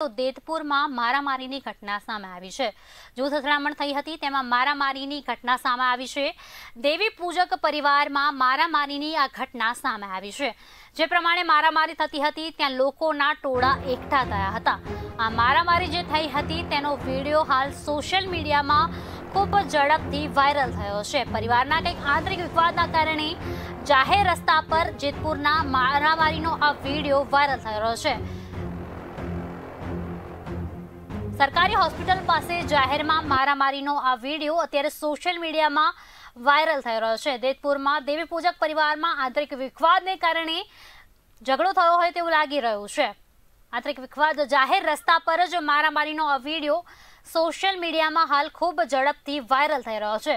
તો દેતપુરમાં મારામારીની ઘટના સામે આવી છે. જૂથ અથડામણ થઈ હતી, તેમાં મારામારીની ઘટના સામે આવી છે. દેવી પૂજક પરિવારમાં મારામારીની આ ઘટના સામે આવી છે. જે પ્રમાણે મારામારી થતી હતી, ત્યાં લોકોના ટોળા એકઠા થયા હતા. આ મારામારી જે થઈ હતી, તેનો વીડિયો હાલ સોશિયલ મીડિયામાં ખૂબ ઝડપથી વાયરલ થયો છે. પરિવારના કંઈક આંતરિક વિવાદના કારણે જાહેર રસ્તા પર જેતપુરના મારામારીનો આ વીડિયો વાયરલ રહ્યો છે. સરકારી હોસ્પિટલ પાસે જાહેરમાં મારામારીનો આ વીડિયો અત્યારે સોશિયલ મીડિયામાં વાયરલ થઈ રહ્યો છે. દેતપુરમાં દેવી પૂજક પરિવારમાં આંતરિક વિખવાદને કારણે ઝઘડો થયો હોય તેવું લાગી રહ્યું છે. આંતરિક વિખવાદ જાહેર રસ્તા પર જ મારામારીનો આ વીડિયો સોશિયલ મીડિયામાં હાલ ખૂબ ઝડપથી વાયરલ થઈ રહ્યો છે.